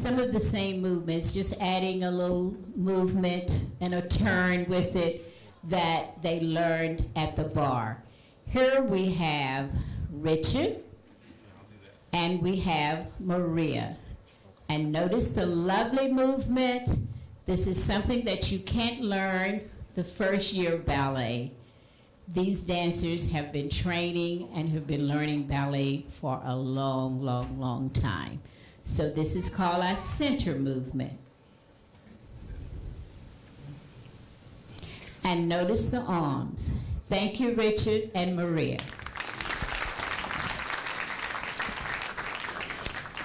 some of the same movements, just adding a little movement and a turn with it that they learned at the barre. Here we have Richard and we have Maria. And notice the lovely movement. This is something that you can't learn the first year of ballet. These dancers have been training and have been learning ballet for a long, long, long time. So this is called our center movement. And notice the arms. Thank you, Richard and Maria.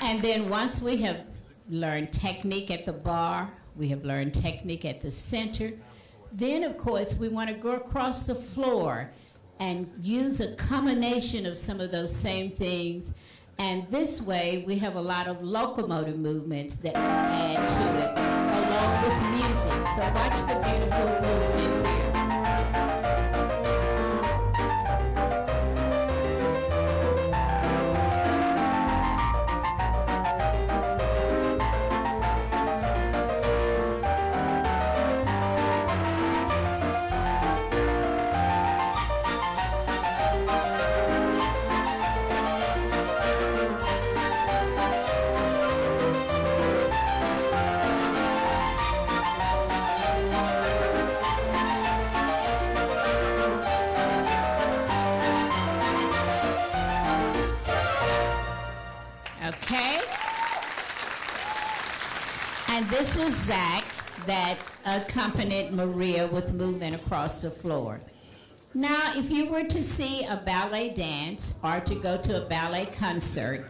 And then once we have learned technique at the barre, we have learned technique at the center, then of course we want to go across the floor and use a combination of some of those same things. And this way we have a lot of locomotive movements that add to it along with music. So watch the beautiful movement here. And this was Zach that accompanied Maria with movement across the floor. Now, if you were to see a ballet dance or to go to a ballet concert,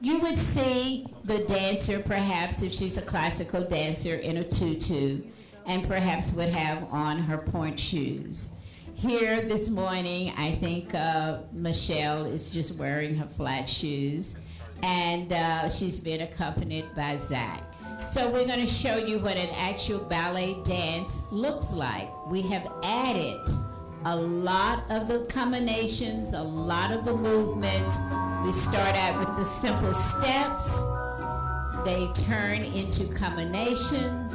you would see the dancer, perhaps if she's a classical dancer, in a tutu, and perhaps would have on her pointe shoes. Here this morning, I think uh, Michelle is just wearing her flat shoes and uh, she's been accompanied by Zach. So we're going to show you what an actual ballet dance looks like. We have added a lot of the combinations, a lot of the movements. We start out with the simple steps. They turn into combinations.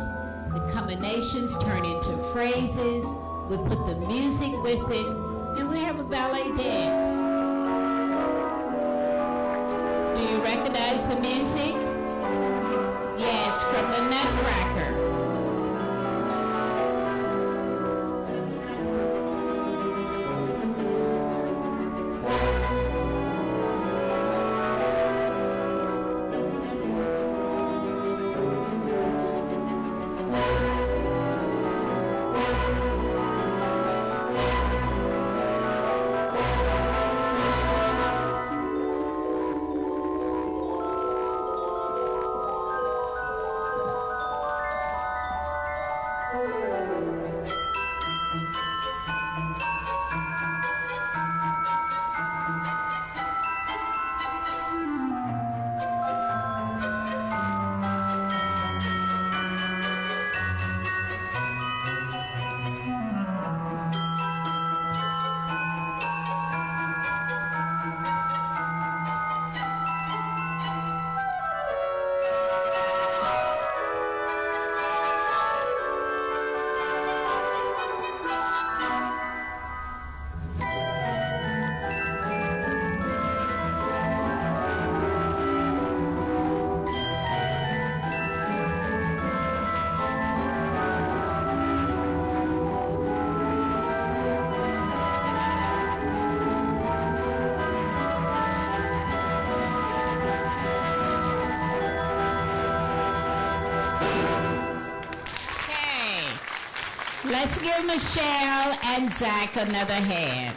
The combinations turn into phrases. We put the music with it, and we have a ballet dance. Do you recognize the music? From the Nutcracker. Let's give Michelle and Zach another hand.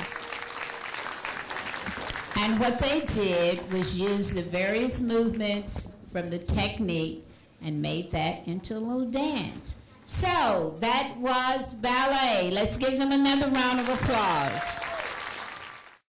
And what they did was use the various movements from the technique and made that into a little dance. So that was ballet. Let's give them another round of applause.